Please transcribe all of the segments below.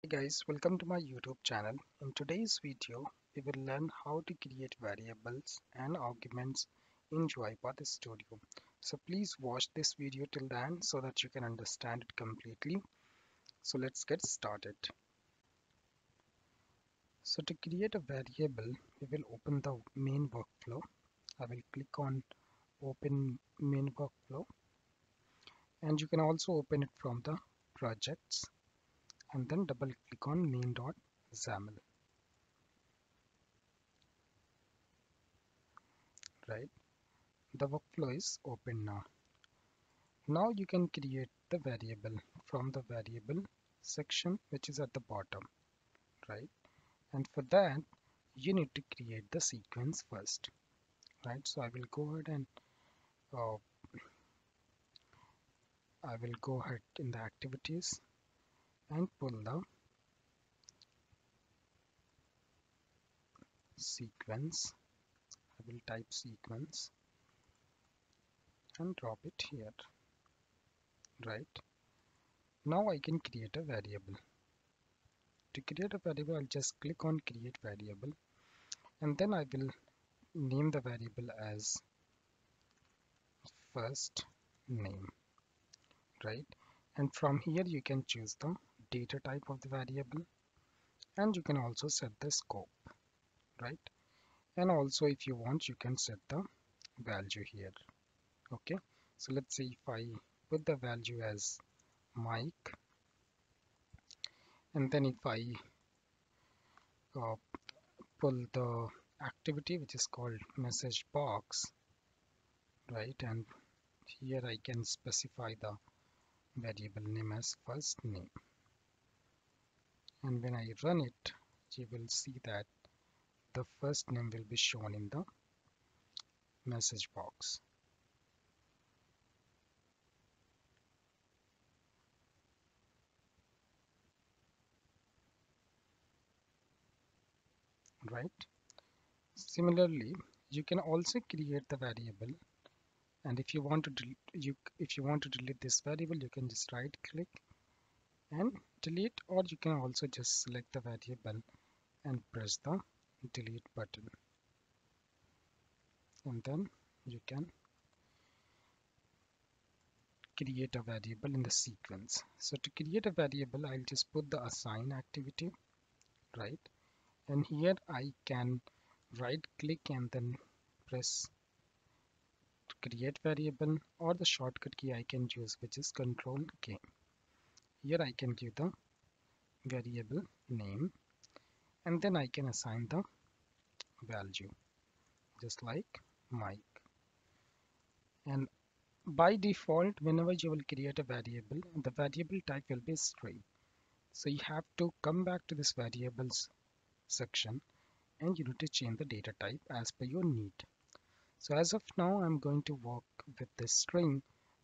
Hey guys, welcome to my YouTube channel. In today's video, we will learn how to create variables and arguments in UiPath Studio. So please watch this video till the end so that you can understand it completely. So let's get started. So to create a variable, we will open the main workflow. I will click on open main workflow and you can also open it from the projects and then double click on main.xaml right. The workflow is open now. Now you can create the variable from the variable section which is at the bottom. Right. And for that you need to create the sequence first. Right. So I will go ahead and uh, I will go ahead in the activities and pull the sequence. I will type sequence and drop it here. Right. Now I can create a variable. To create a variable I'll just click on create variable and then I will name the variable as first name. Right. And from here you can choose the data type of the variable and you can also set the scope right? And also if you want you can set the value here okay? So let's say if I put the value as Mike and then if I uh, pull the activity which is called message box right? And here I can specify the variable name as first name and when I run it you will see that the first name will be shown in the message box. Right? Similarly you can also create the variable. And if you want to you if you want to delete this variable you can just right click and delete or you can also just select the variable and press the delete button. And then you can create a variable in the sequence. So to create a variable I'll just put the assign activity right? And here I can right click and then press create variable or the shortcut key I can use which is control K here I can give the variable name and then I can assign the value just like Mike. And by default whenever you will create a variable the variable type will be string. So you have to come back to this variables section and you need to change the data type as per your need. So as of now I'm going to work with this string.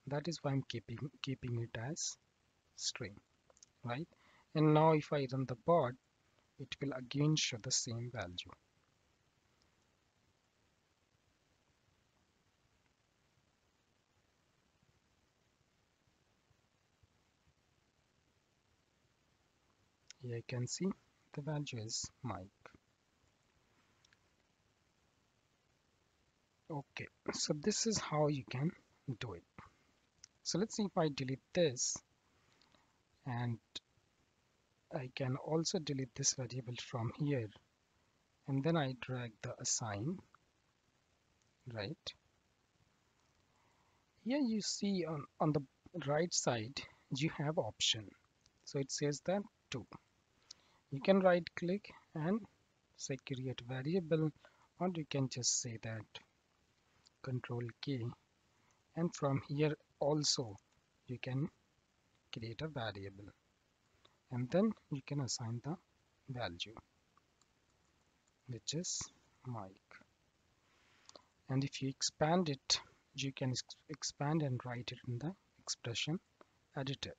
That is why I'm keeping keeping it as string right? And now if I run the bot it will again show the same value. Here you can see the value is Mike okay so this is how you can do it. So let's see if I delete this and I can also delete this variable from here. And then I drag the assign right? Here you see on, on the right side you have option. So it says that two you can right click and say create variable or you can just say that control K. And from here also you can create a variable and then you can assign the value which is Mike. And if you expand it you can expand and write it in the expression editor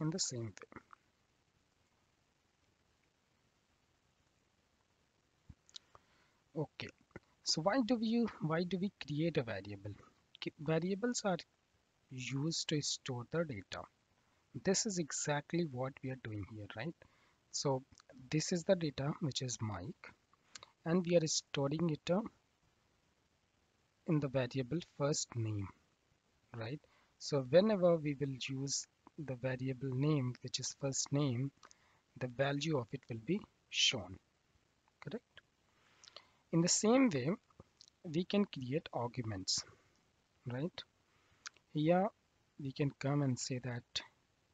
in the same way okay. So why do we why do we create a variable? Variables are used to store the data. This is exactly what we are doing here right? So this is the data which is Mike and we are storing it uh, in the variable first name right? So whenever we will use the variable name which is first name the value of it will be shown correct? In the same way we can create arguments right here we can come and say that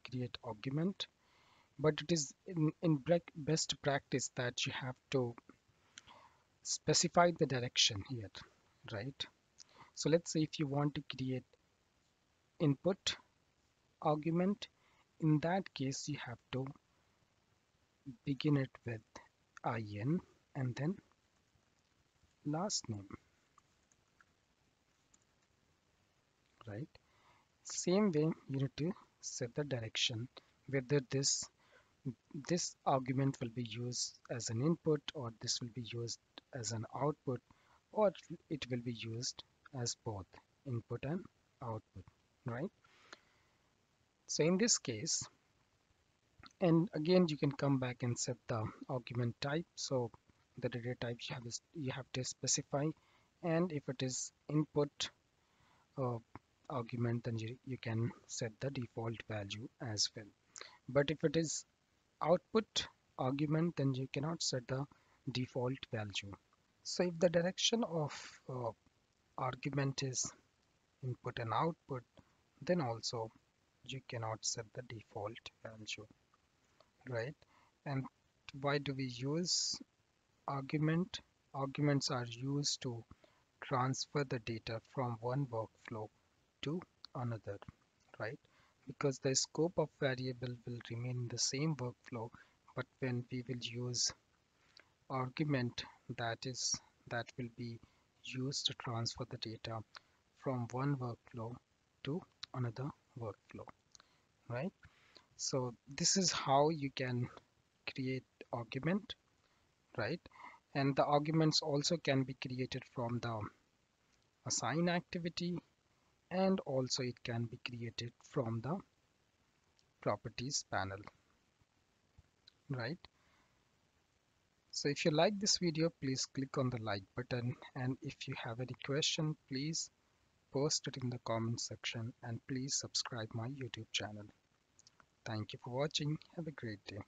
create argument but it is in, in best practice that you have to specify the direction here right? So let's say if you want to create input argument in that case you have to begin it with in and then last name right same way you need to set the direction whether this this argument will be used as an input or this will be used as an output or it will be used as both input and output right? So in this case and again you can come back and set the argument type. So the data type you have, you have to specify and if it is input uh, argument then you, can set the default value as well. But if it is output argument then you cannot set the default value. So if the direction of uh, argument is input and output then also you cannot set the default value right? And why do we use argument? Arguments are used to transfer the data from one workflow to another right? Because the scope of variable will remain in the same workflow but when we will use argument that is that will be used to transfer the data from one workflow to another workflow right? So this is how you can create argument right? And the arguments also can be created from the assign activity and also it can be created from the properties panel right? So if you like this video please click on the like button. And if you have any question please post it in the comment section and please subscribe my youtube channel. Thank you for watching. Have a great day